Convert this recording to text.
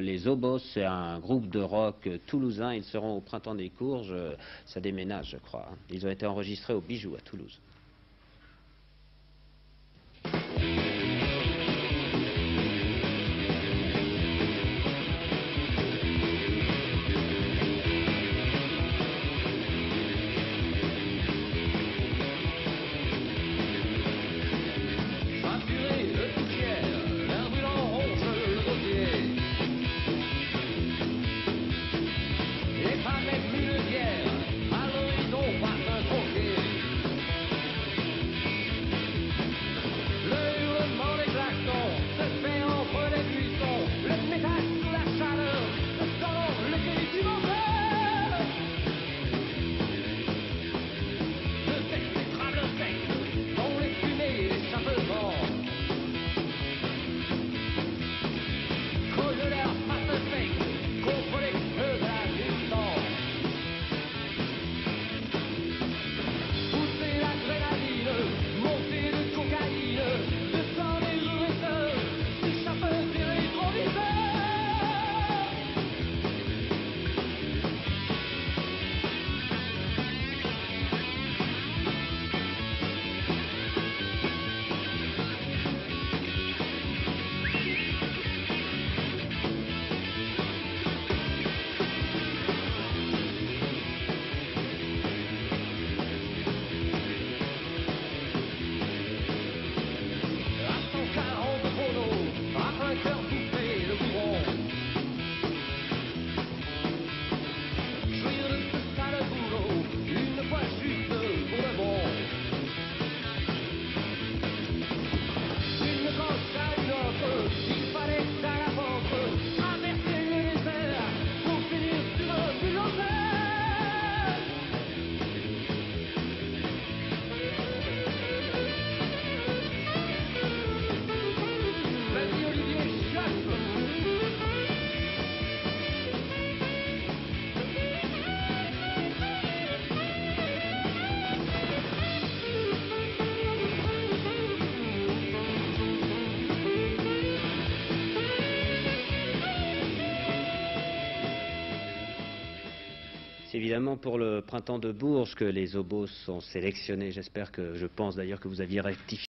les Obos, c'est un groupe de rock toulousain. Ils seront au printemps des Courges. Ça déménage, je crois. Ils ont été enregistrés au Bijou à Toulouse. évidemment pour le printemps de Bourges que les obos sont sélectionnés. J'espère que, je pense d'ailleurs que vous aviez rectifié